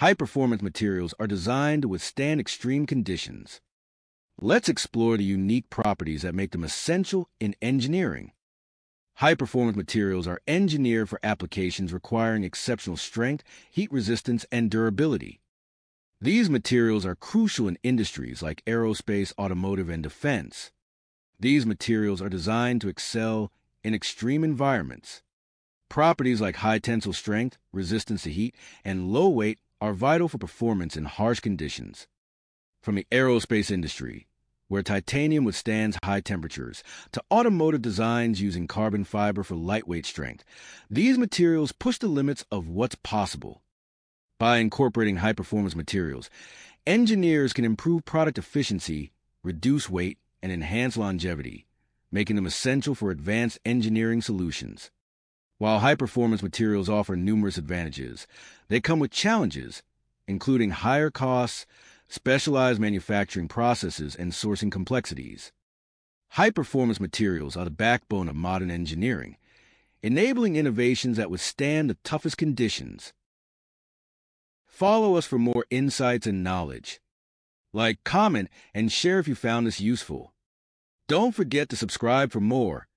High-performance materials are designed to withstand extreme conditions. Let's explore the unique properties that make them essential in engineering. High-performance materials are engineered for applications requiring exceptional strength, heat resistance, and durability. These materials are crucial in industries like aerospace, automotive, and defense. These materials are designed to excel in extreme environments. Properties like high tensile strength, resistance to heat, and low weight are vital for performance in harsh conditions. From the aerospace industry, where titanium withstands high temperatures, to automotive designs using carbon fiber for lightweight strength, these materials push the limits of what's possible. By incorporating high performance materials, engineers can improve product efficiency, reduce weight, and enhance longevity, making them essential for advanced engineering solutions. While high performance materials offer numerous advantages, they come with challenges, including higher costs, specialized manufacturing processes, and sourcing complexities. High performance materials are the backbone of modern engineering, enabling innovations that withstand the toughest conditions. Follow us for more insights and knowledge. Like, comment, and share if you found this useful. Don't forget to subscribe for more.